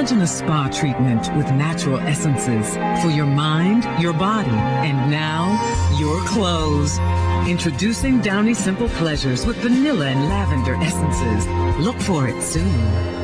Imagine a spa treatment with natural essences for your mind, your body, and now your clothes. Introducing Downy Simple Pleasures with vanilla and lavender essences. Look for it soon.